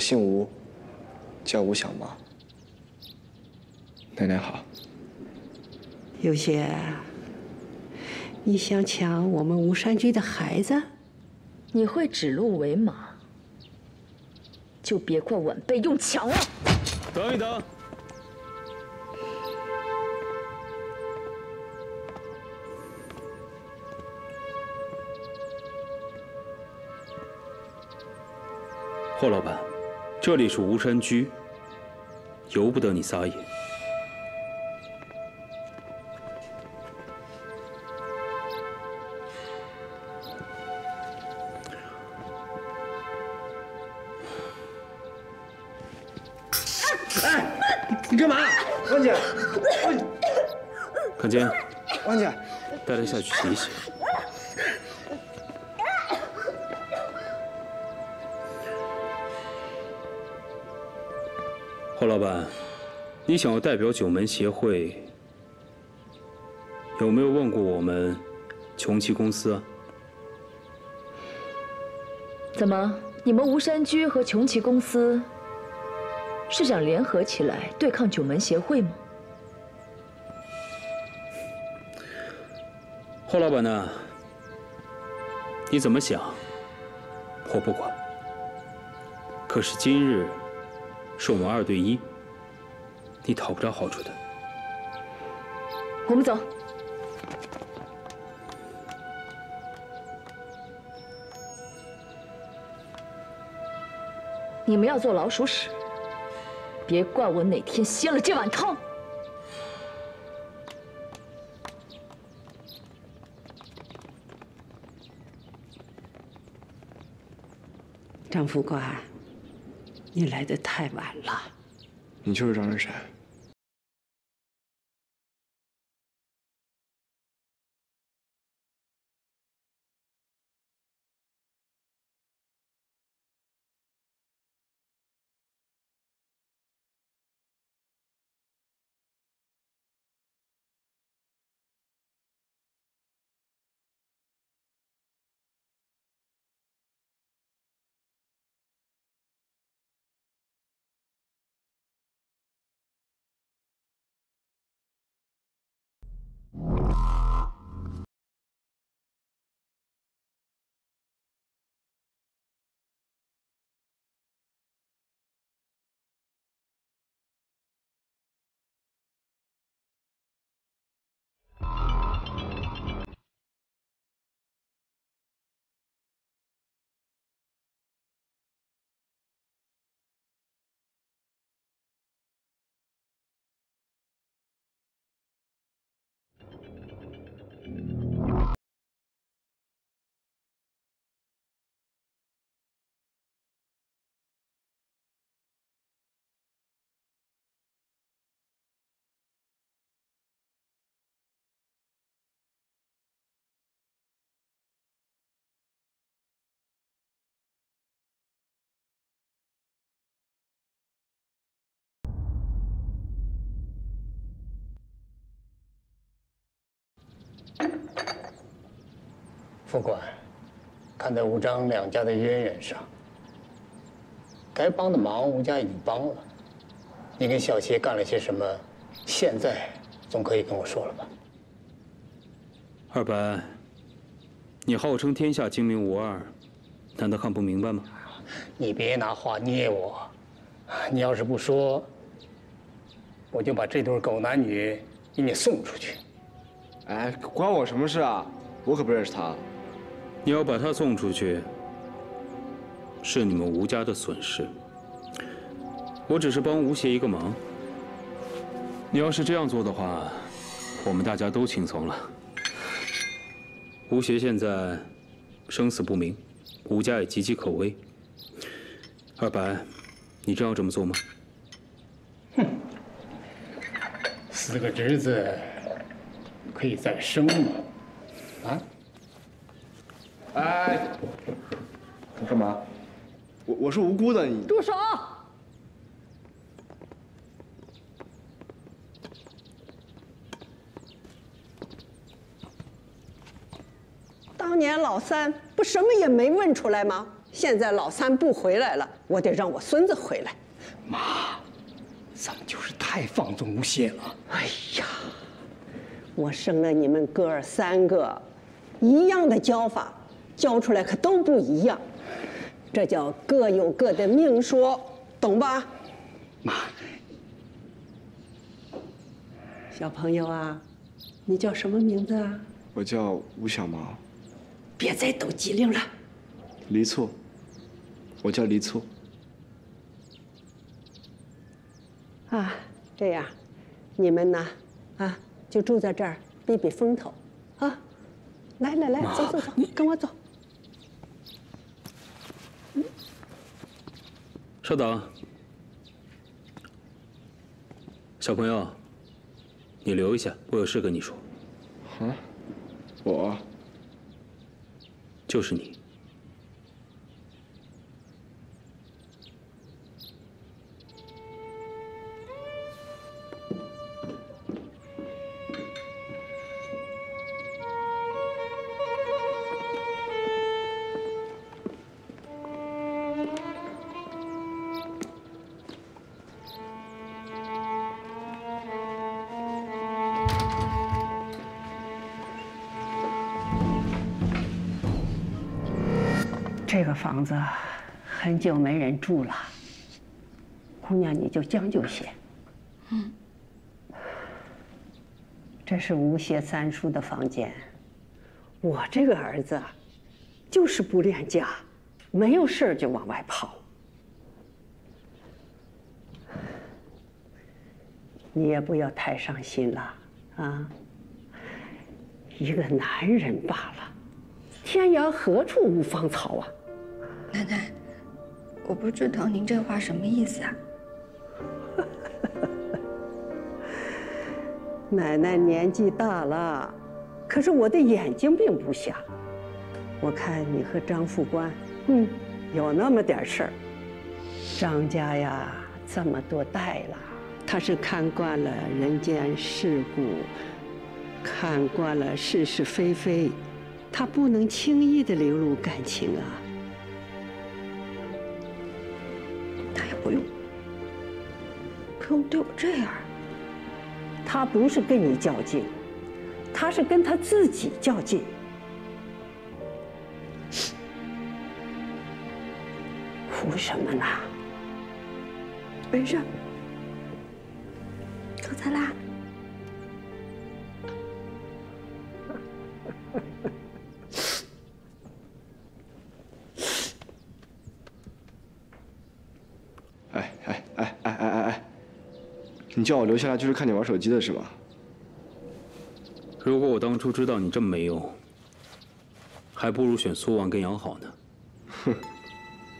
姓吴，叫吴小毛。奶奶好。有些，你想抢我们吴山居的孩子？你会指鹿为马，就别怪晚辈用强了。等一等。霍老板，这里是吴山居，由不得你撒野。哎，你干嘛？王姐，康坚，王姐，带他下去洗洗。老板，你想要代表九门协会，有没有问过我们穷奇公司啊？怎么，你们吴山居和穷奇公司是想联合起来对抗九门协会吗？霍老板呢？你怎么想，我不管。可是今日。是我们二对一，你讨不着好处的。我们走。你们要做老鼠屎，别怪我哪天掀了这碗汤。张副官。你来的太晚了。你就是张日山。副官，看在吴张两家的渊源上，该帮的忙吴家已经帮了。你跟小谢干了些什么？现在总可以跟我说了吧？二白，你号称天下精明无二，难道看不明白吗？你别拿话捏我。你要是不说，我就把这对狗男女给你送出去。哎，关我什么事啊？我可不认识他。你要把他送出去，是你们吴家的损失。我只是帮吴邪一个忙。你要是这样做的话，我们大家都轻松了。吴邪现在生死不明，吴家也岌岌可危。二白，你真要这么做吗？哼，四个侄子可以再生吗？啊？哎，你干嘛？我我是无辜的，你住手！当年老三不什么也没问出来吗？现在老三不回来了，我得让我孙子回来。妈，咱们就是太放纵无邪了。哎呀，我生了你们哥儿三个，一样的教法，教出来可都不一样，这叫各有各的命说，懂吧？妈，小朋友啊，你叫什么名字啊？我叫吴小毛，别再抖机灵了。黎簇。我叫黎簇。啊，这样，你们呢，啊，就住在这儿避避风头，啊，来来来，走走走，跟我走。稍等，小朋友，你留一下，我有事跟你说。啊，我就是你。这个房子很久没人住了，姑娘你就将就些。嗯。这是吴邪三叔的房间，我这个儿子就是不恋家，没有事就往外跑。你也不要太伤心了啊，一个男人罢了，天涯何处无芳草啊！奶奶，我不知道您这话什么意思啊？奶奶年纪大了，可是我的眼睛并不瞎。我看你和张副官，嗯，有那么点事儿。张家呀，这么多代了，他是看惯了人间世故，看惯了是是非非，他不能轻易的流露感情啊。不用，不用对我这样。他不是跟你较劲，他是跟他自己较劲。哭什么呢？没事。刚才啦。你叫我留下来就是看你玩手机的是吧？如果我当初知道你这么没用，还不如选苏王跟杨好呢。哼！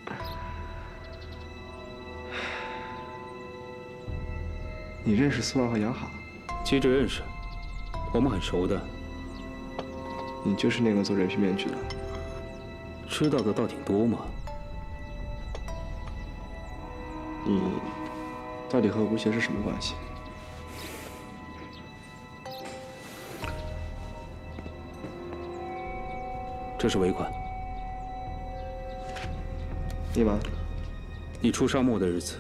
你认识苏王和杨好？接着认识，我们很熟的。你就是那个做人皮面具的？知道的倒挺多嘛。到底和吴邪是什么关系？这是尾款。你吗？你出沙漠的日子。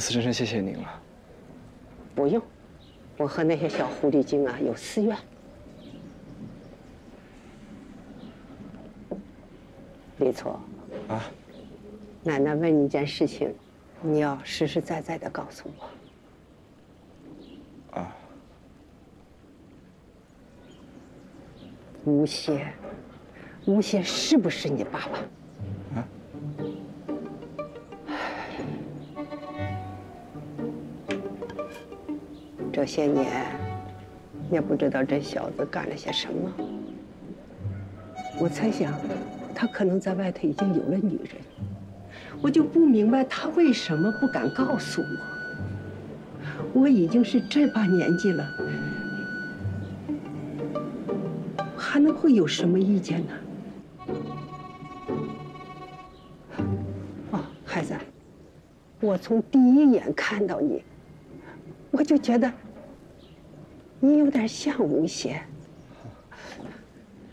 这次真是谢谢您了。不用，我和那些小狐狸精啊有私怨。李错，啊，奶奶问你一件事情，你要实实在在的告诉我。啊，吴邪，吴邪是不是你爸爸？这些年，也不知道这小子干了些什么。我猜想，他可能在外头已经有了女人，我就不明白他为什么不敢告诉我。我已经是这把年纪了，还能会有什么意见呢？哦，孩子，我从第一眼看到你，我就觉得你有点像吴邪。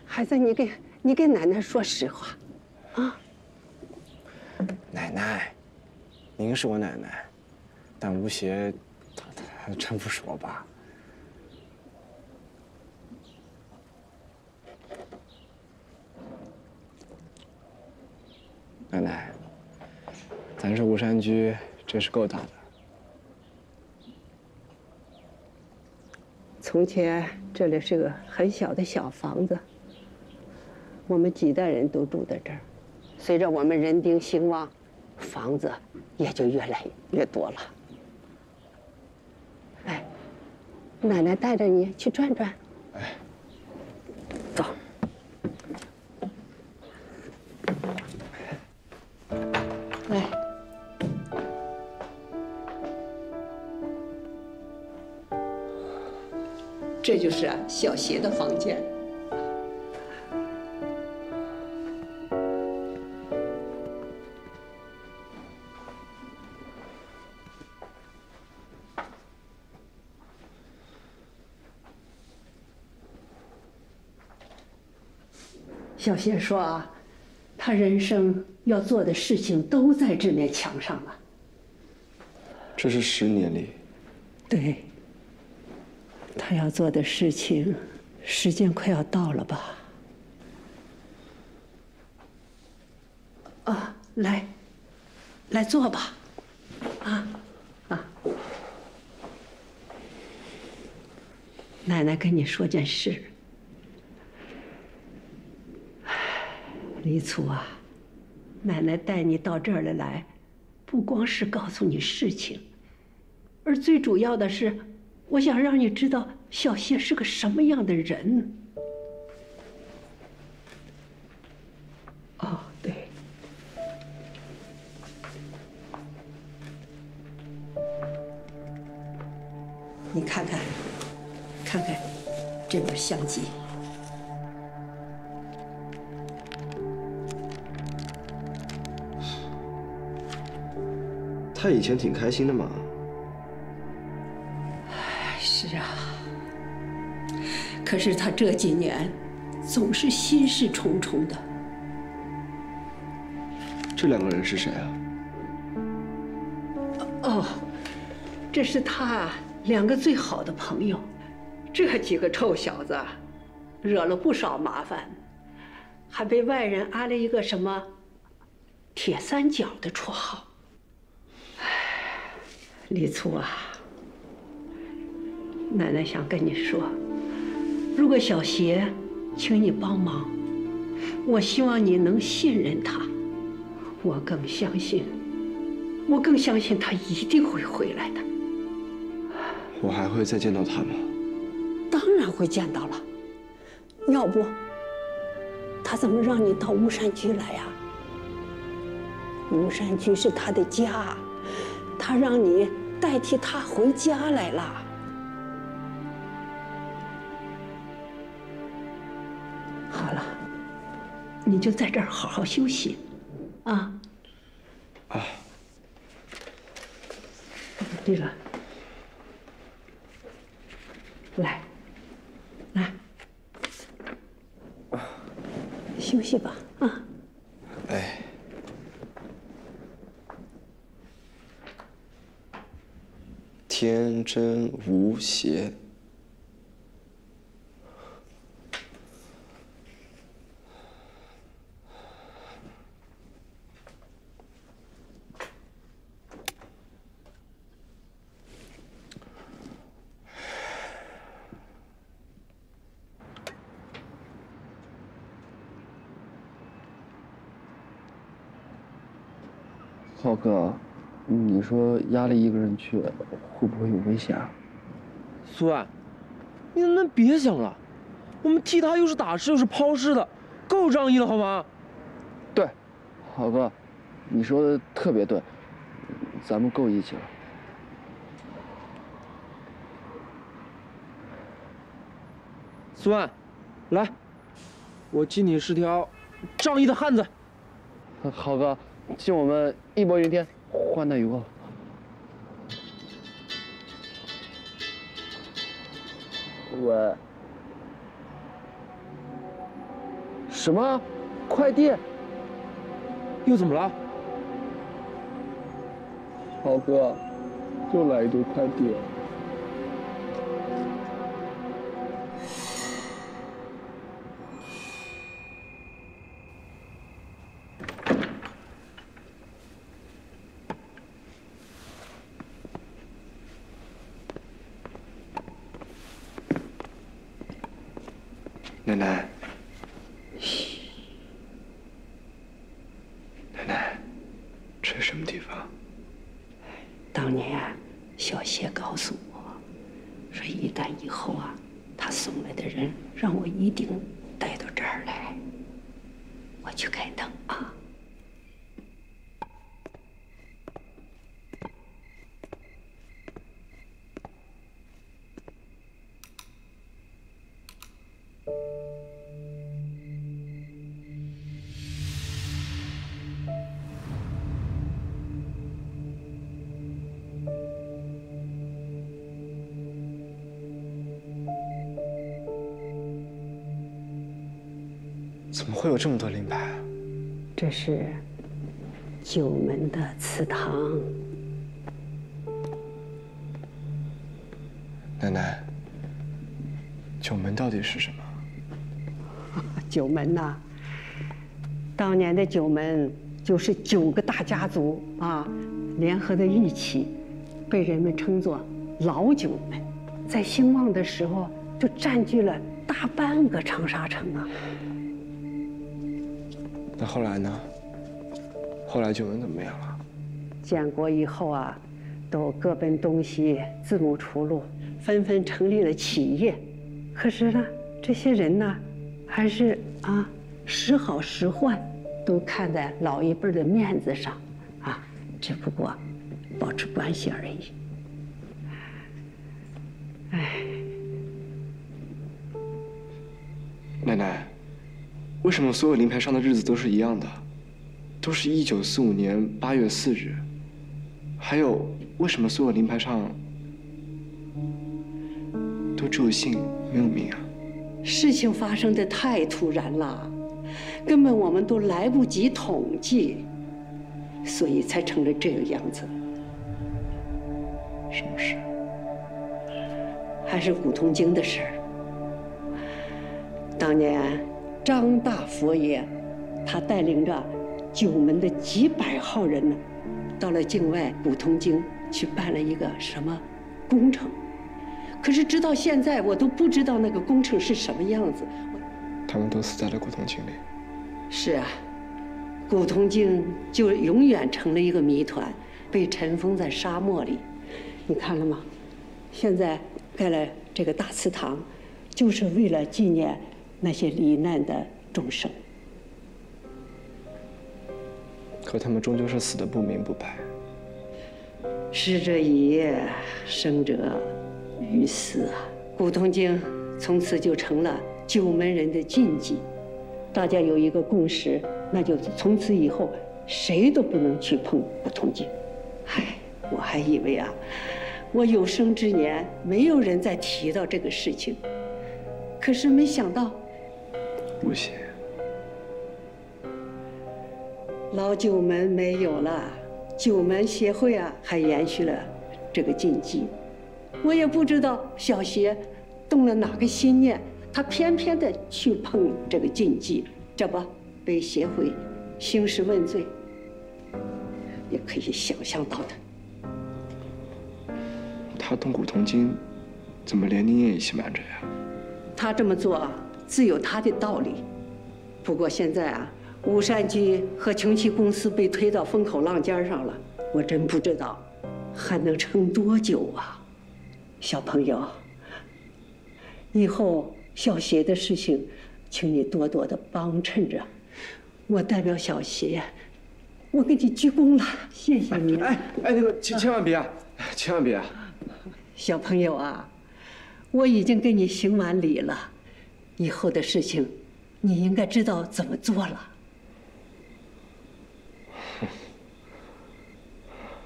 孩子，你给你给奶奶说实话，啊？奶奶，您是我奶奶，但吴邪，他他真不是我爸。奶奶，咱这吴山居真是够大的。从前这里是个很小的小房子，我们几代人都住在这儿。随着我们人丁兴旺，房子也就越来越多了。哎，奶奶带着你去转转。哎，这就是啊小邪的房间。小谢说啊，他人生要做的事情都在这面墙上了。这是十年里，对，他要做的事情，时间快要到了吧？啊，来，来坐吧，啊，啊，奶奶跟你说件事。李楚啊，奶奶带你到这儿来来，不光是告诉你事情，而最主要的是，我想让你知道小谢是个什么样的人。哦，对，你看看，看看这本相机。他以前挺开心的嘛。可是他这几年总是心事重重的。这两个人是谁啊？哦，这是他两个最好的朋友。这几个臭小子惹了不少麻烦，还被外人安了一个什么“铁三角”的绰号。李粗啊，奶奶想跟你说，如果小邪请你帮忙，我希望你能信任他。我更相信，我更相信他一定会回来的。我还会再见到他吗？当然会见到了。要不，他怎么让你到巫山居来呀？巫山居是他的家。他让你代替他回家来了。好了，你就在这儿好好休息，啊。啊。对了，来，来，休息吧，啊。哎。天真无邪。压力一个人去，会不会有危险啊？苏万，你能不能别想了？我们替他又是打尸又是抛尸的，够仗义了好吗？对，豪哥，你说的特别对，咱们够义气了。苏万，来，我敬你是条仗义的汉子。豪哥，敬我们义薄云天，患难与共。喂，什么？快递？又怎么了？豪哥，又来一堆快递怎么会有这么多灵牌啊？这是九门的祠堂，奶奶，九门到底是什么？九门呐、当年的九门就是九个大家族啊联合在一起，被人们称作老九门。在兴旺的时候，就占据了大半个长沙城啊。那后来呢？后来九门怎么样了？建国以后啊，都各奔东西，自谋出路，纷纷成立了企业。可是呢，这些人呢，还是啊，时好时坏，都看在老一辈的面子上，啊，只不过保持关系而已。为什么所有灵牌上的日子都是一样的？都是一九四五年八月四日。还有，为什么所有灵牌上都只有姓没有名啊？事情发生的太突然了，根本我们都来不及统计，所以才成了这个样子。什么事？还是古通经的事儿。当年张大佛爷，他带领着九门的几百号人呢，到了境外古通经去办了一个什么工程，可是直到现在我都不知道那个工程是什么样子。他们都死在了古潼京里。是啊，古潼京就永远成了一个谜团，被尘封在沙漠里。你看了吗？现在盖了这个大祠堂，就是为了纪念那些罹难的众生。可他们终究是死的不明不白。逝者已夜，生者欲死啊！古铜经从此就成了九门人的禁忌，大家有一个共识，那就是从此以后谁都不能去碰古铜经。唉，我还以为啊，我有生之年没有人再提到这个事情，可是没想到吴邪，老九门没有了，九门协会啊还延续了这个禁忌。我也不知道小邪动了哪个心念，他偏偏的去碰这个禁忌，这不被协会兴师问罪，也可以想象到的。他动古铜经，怎么连您也一起瞒着呀？他这么做自有他的道理。不过现在啊，武山居和穷奇公司被推到风口浪尖上了，我真不知道还能撑多久啊！小朋友，以后小邪的事情，请你多多的帮衬着。我代表小邪，我给你鞠躬了，谢谢你。哎哎，那个千千万别啊，千万别啊！小朋友啊，我已经给你行完礼了，以后的事情，你应该知道怎么做了。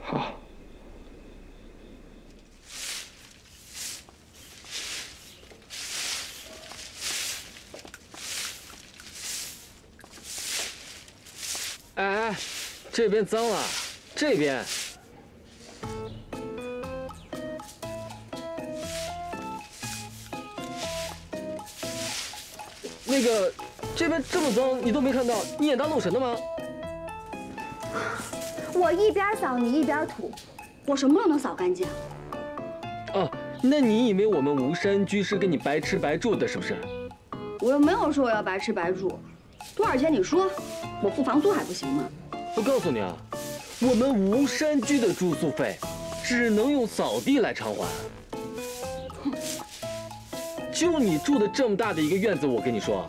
好。哎哎，这边脏了，这边。那个，这边这么脏，你都没看到，你眼大弄神的吗？我一边扫你一边吐，我什么都能扫干净。哦，那你以为我们吴山居是跟你白吃白住的，是不是？我又没有说我要白吃白住，多少钱你说，我付房租还不行吗？我告诉你啊，我们吴山居的住宿费，只能用扫地来偿还。就你住的这么大的一个院子，我跟你说，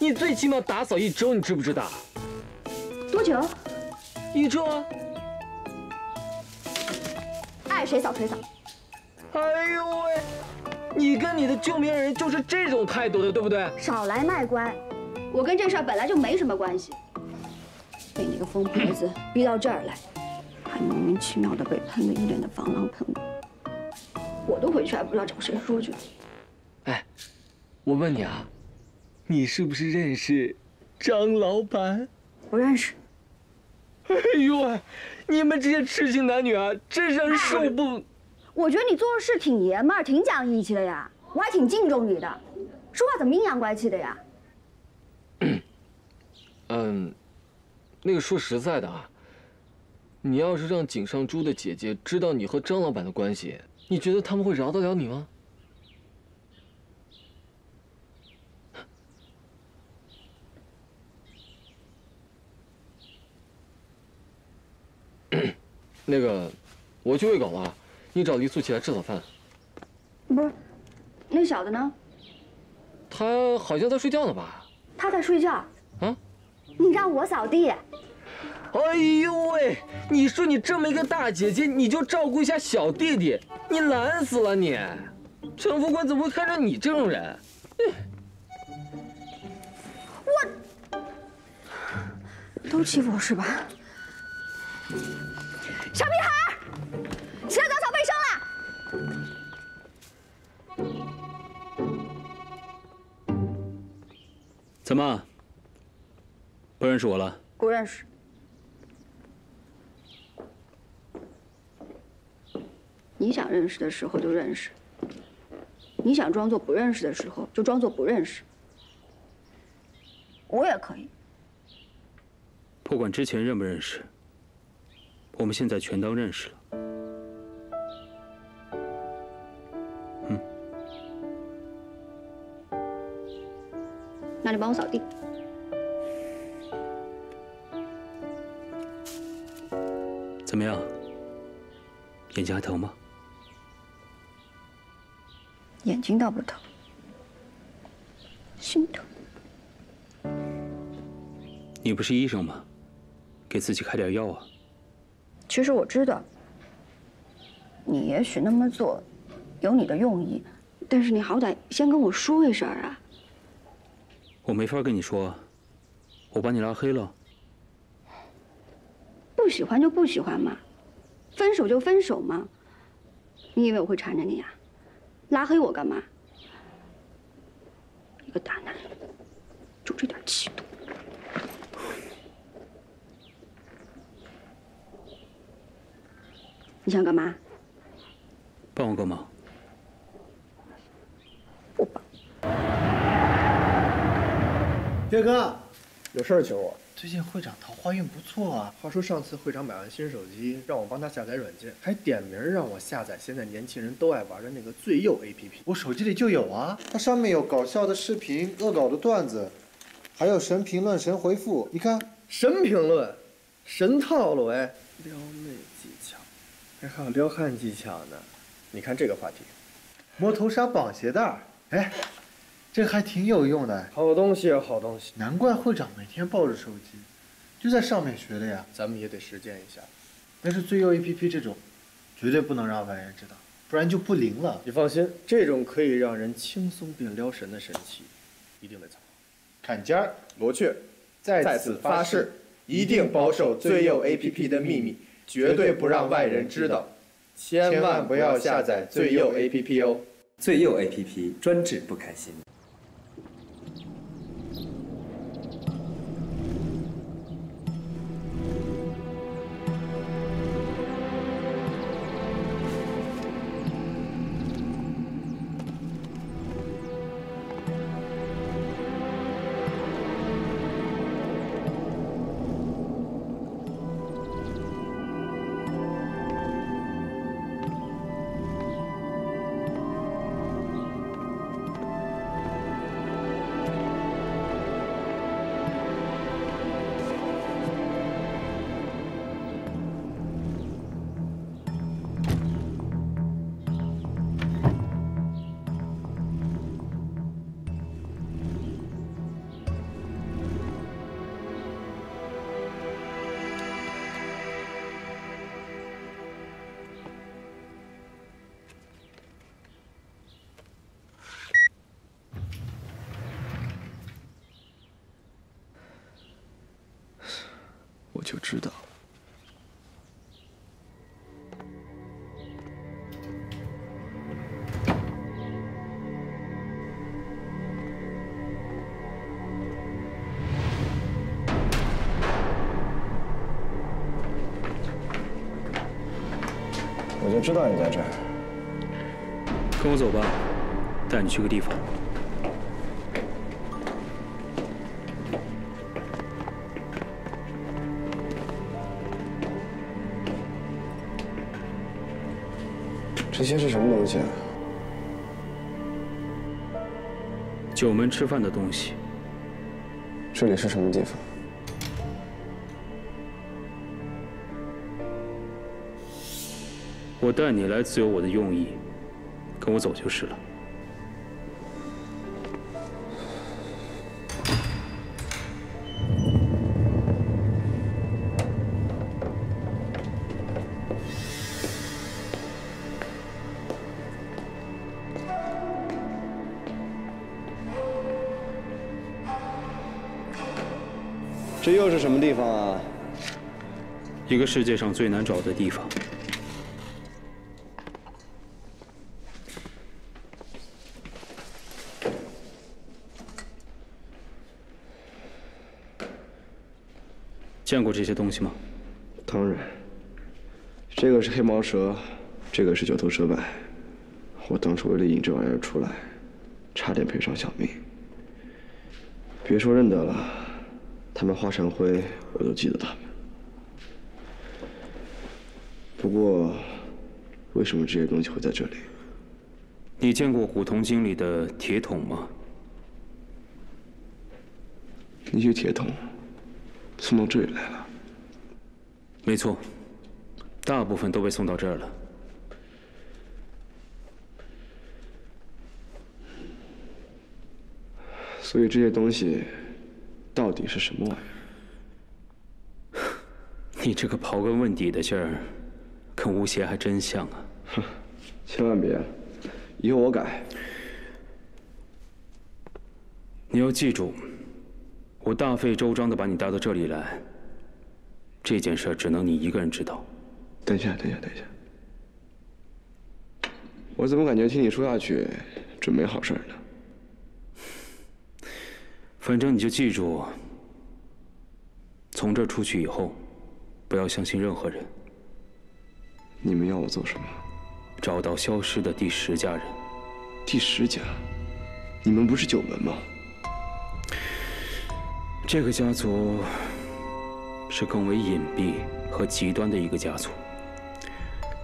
你最起码打扫一周，你知不知道？多久？一周啊。爱谁扫谁扫。哎呦喂，你跟你的救命恩人就是这种态度的，对不对？少来卖乖，我跟这事儿本来就没什么关系。被你个疯婆子 逼到这儿来，还莫名其妙的被喷了一脸的防狼喷雾，我都回去还不知道找谁说去。哎，我问你啊，你是不是认识张老板？不认识。哎呦喂，你们这些痴情男女啊，真让人受不。我觉得你做事挺爷们儿，挺讲义气的呀，我还挺敬重你的。说话怎么阴阳怪气的呀？嗯，那个说实在的啊，你要是让井上珠的姐姐知道你和张老板的关系，你觉得他们会饶得了你吗？那个，我去喂狗了，你找黎素起来吃早饭。不是，那小的呢？他好像在睡觉呢吧？他在睡觉。啊？你让我扫地？哎呦喂！你说你这么一个大姐姐，你就照顾一下小弟弟，你懒死了你！陈副官怎么会看上你这种人？我都欺负我是吧？小屁孩，起来打扫卫生了！怎么？不认识我了？不认识。你想认识的时候就认识，你想装作不认识的时候就装作不认识。我也可以。不管之前认不认识，我们现在全当认识了。嗯。那你帮我扫地。怎么样？眼睛还疼吗？眼睛倒不疼，心疼。你不是医生吗？给自己开点药啊。其实我知道，你也许那么做有你的用意，但是你好歹先跟我说一声啊。我没法跟你说，我把你拉黑了。不喜欢就不喜欢嘛，分手就分手嘛。你以为我会缠着你啊？拉黑我干嘛？一个大男人，就这点气度。你想干嘛？帮我个忙。不帮。岳哥，有事求我。最近会长桃花运不错啊。话说上次会长买完新手机，让我帮他下载软件，还点名让我下载现在年轻人都爱玩的那个最右 APP。我手机里就有啊，它上面有搞笑的视频、恶搞的段子，还有神评论、神回复。你看，神评论，神套路哎，撩妹技巧，哎还有撩汉技巧呢。你看这个话题，摸头杀、绑鞋带哎。这还挺有用的，好东西，好东西。难怪会长每天抱着手机，就在上面学的呀。咱们也得实践一下。但是最右 APP 这种，绝对不能让外人知道，不然就不灵了。你放心，这种可以让人轻松变撩神的神器，一定得藏好。坎家罗雀在此发誓，一定保守最右 APP 的秘密，绝对不让外人知道，千万不要下载最右 APP 哦。最右 APP 专治不开心。知道你在这儿。跟我走吧，带你去个地方。这些是什么东西啊？九门吃饭的东西。这里是什么地方？我带你来自有我的用意，跟我走就是了。这又是什么地方啊？一个世界上最难找的地方。见过这些东西吗？当然。这个是黑毛蛇，这个是九头蛇柏。我当初为了引这玩意儿出来，差点赔上小命。别说认得了，他们化成灰，我都记得他们。不过，为什么这些东西会在这里？你见过古铜经里的铁桶吗？那些铁桶送到这里来了。没错，大部分都被送到这儿了。所以这些东西到底是什么玩意儿？你这个刨根问底的劲儿，跟吴邪还真像啊！哼，千万别，以后我改。你要记住，我大费周章的把你带到这里来，这件事只能你一个人知道。等一下，等一下，等一下，我怎么感觉听你说下去准没好事呢？反正你就记住，从这儿出去以后，不要相信任何人。你们要我做什么？找到消失的第十家人。第十家？你们不是九门吗？这个家族是更为隐蔽和极端的一个家族。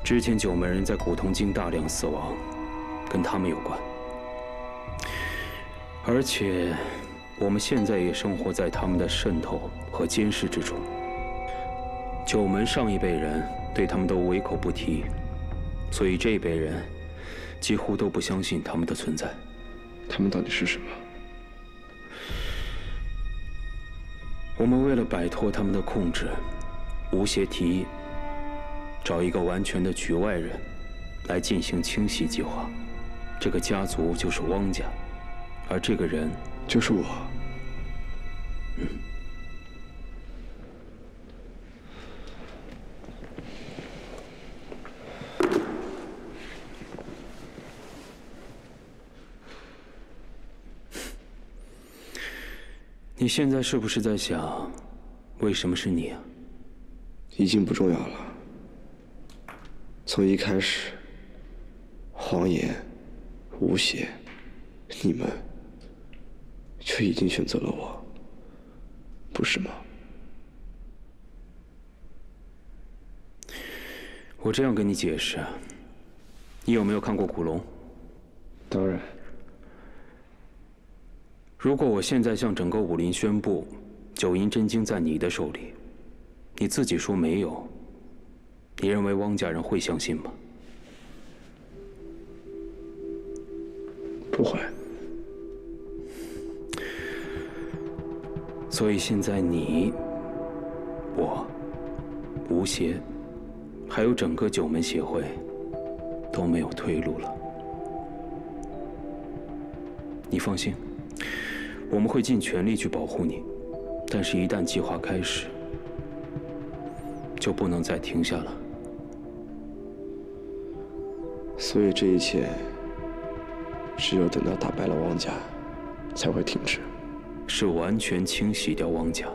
之前九门人在古铜京大量死亡，跟他们有关，而且。我们现在也生活在他们的渗透和监视之中。九门上一辈人对他们都唯口不提，所以这一辈人几乎都不相信他们的存在。他们到底是什么？我们为了摆脱他们的控制，吴邪提议找一个完全的局外人来进行清洗计划。这个家族就是汪家，而这个人。就是我。嗯你现在是不是在想，为什么是你啊？已经不重要了。从一开始，黄岩、吴邪，你们就已经选择了我，不是吗？我这样跟你解释，你有没有看过古龙？当然。如果我现在向整个武林宣布，九阴真经在你的手里，你自己说没有，你认为汪家人会相信吗？不会。所以现在你、我、吴邪，还有整个九门协会，都没有退路了。你放心。我们会尽全力去保护你，但是，一旦计划开始，就不能再停下了。所以，这一切只有等到打败了汪家，才会停止。是完全清洗掉汪家，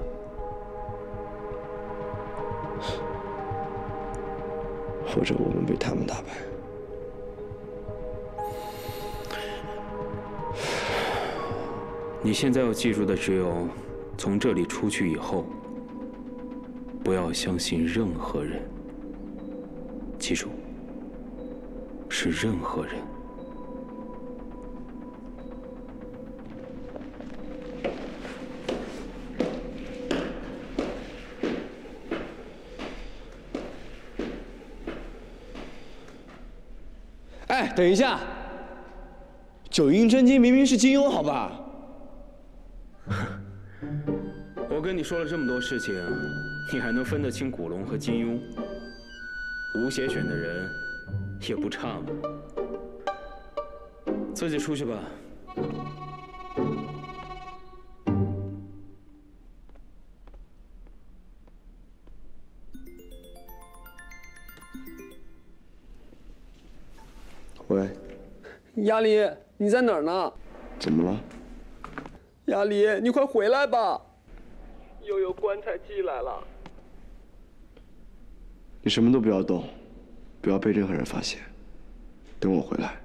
或者我们被他们打败。你现在要记住的只有，从这里出去以后，不要相信任何人。记住，是任何人。哎，等一下，九阴真经明明是金庸，好吧？跟你说了这么多事情，你还能分得清古龙和金庸？吴邪选的人也不差嘛。自己出去吧。喂，亚离，你在哪儿呢？怎么了？亚离，你快回来吧！又有棺材寄来了。你什么都不要动，不要被任何人发现。等我回来。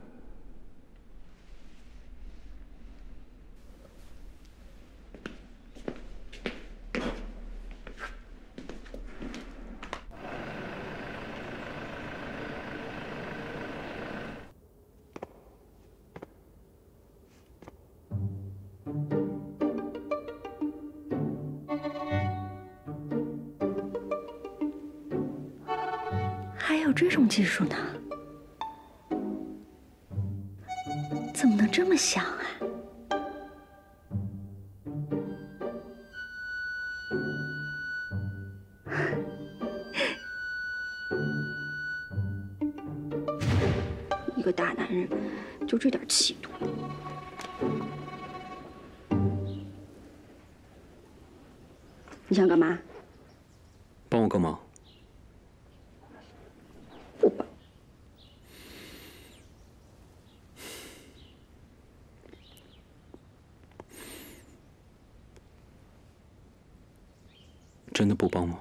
真的不帮吗？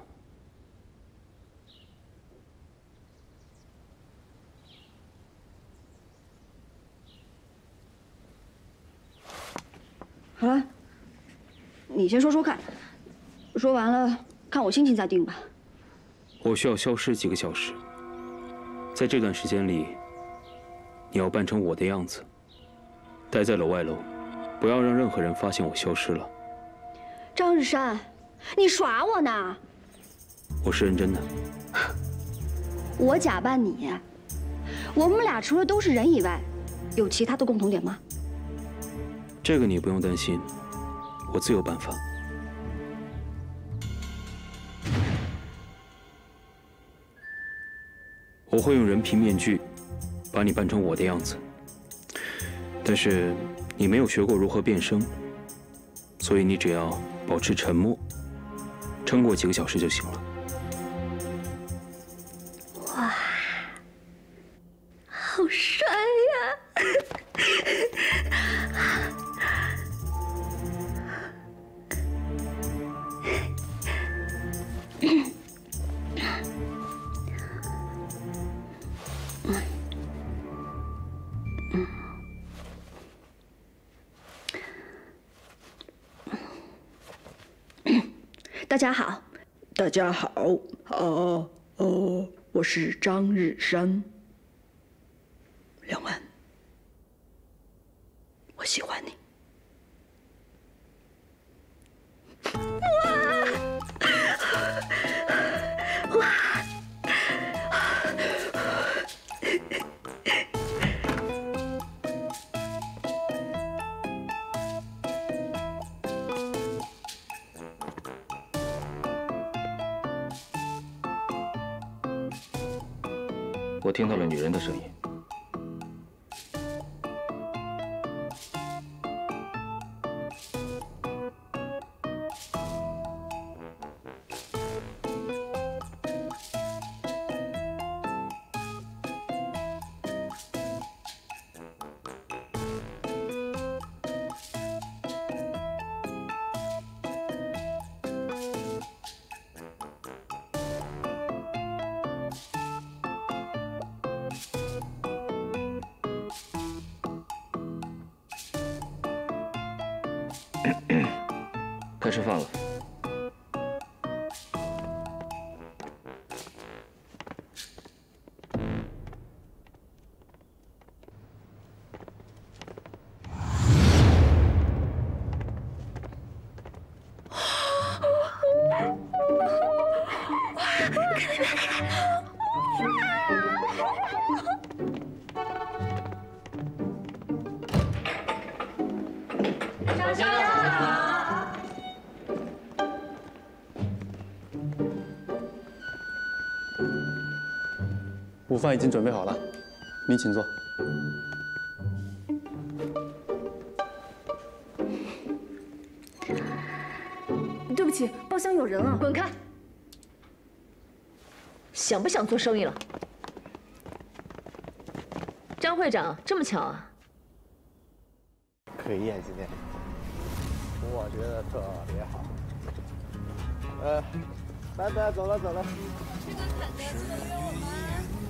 好了，你先说说看，说完了看我心情再定吧。我需要消失几个小时，在这段时间里，你要扮成我的样子，待在楼外楼，不要让任何人发现我消失了。张日山。你耍我呢？我是认真的。我假扮你，我们俩除了都是人以外，有其他的共同点吗？这个你不用担心，我自有办法。我会用人皮面具，把你扮成我的样子。但是你没有学过如何变声，所以你只要保持沉默，撑过几个小时就行了。家好，大家好，哦哦，我是张日山。梁文，听到了女人的声音。该吃饭了。饭已经准备好了，您请坐。对不起，包厢有人了，滚开！想不想做生意了？张会长，这么巧啊？可以啊，今天我觉得特别好。呃，拜拜，走了走了。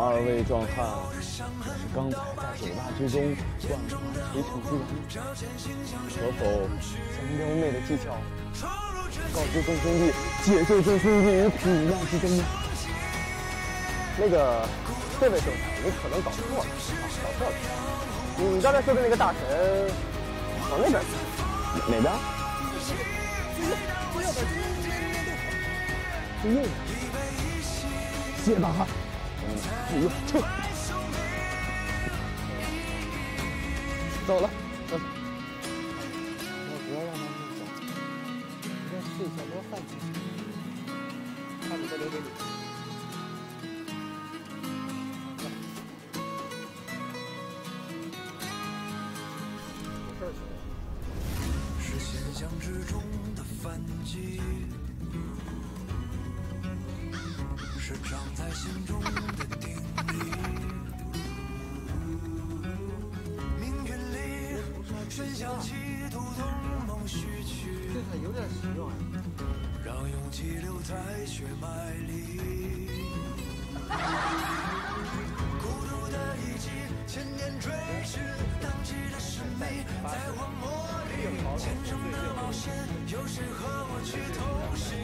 二位壮汉，我是刚才在酒吧之中万花垂成之人，可否将撩妹的技巧告知众兄弟，解救众兄弟于苦难之中呢？那个，这位兄台，你可能搞错了，搞错了。你刚才说的那个大神，往那边去，哪边？不要把最右，谢谢大汉。最右撤，走了，走。要不要让他们走？你再吃一下多饭钱，他们再留给你。有事儿请我。是现象之中的反击，是长在心中分享企图同盟序曲这个有点实用啊。让勇气留在血脉里。孤独的遗迹，千年追寻，荡气的审美，在荒漠里，虔诚的冒险，有谁和我去同行？